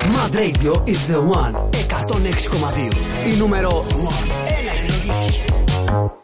Mad Radio is the one. 106,2. Η νούμερο 1. Ένα ενεργή.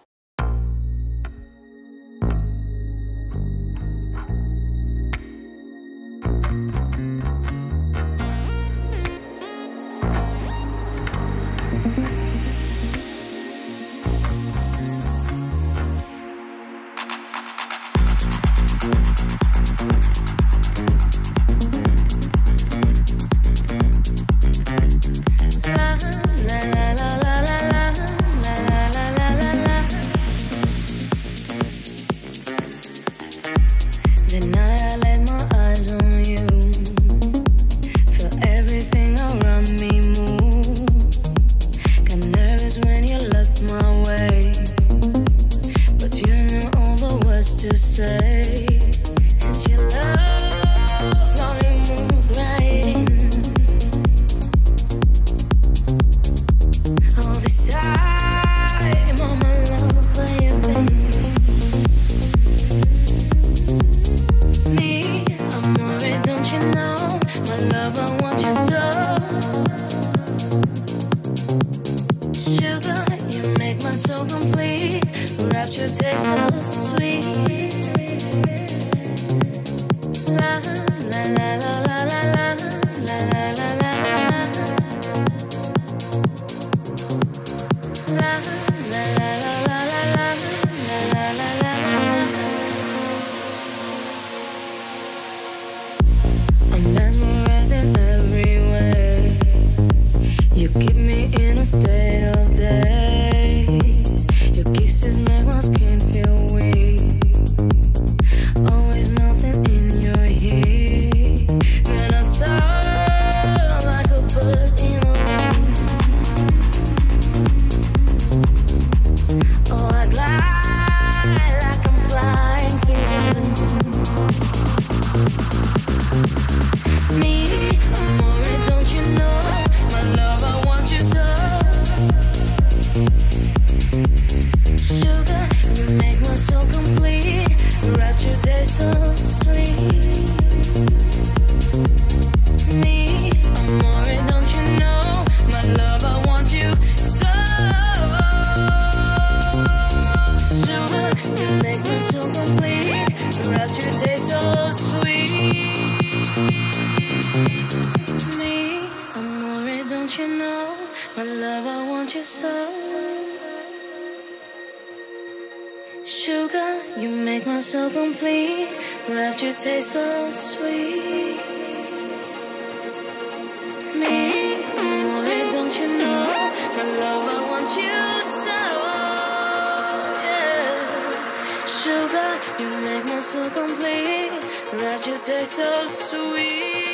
my way, but you knew all the words to say. You keep me in a state of Don't you know, my love, I want you so. Sugar, you make my soul complete. Rapture taste so sweet. Me, amore, don't you know, my love, I want you so. Yeah. Sugar, you make my soul complete. Rapture taste so sweet.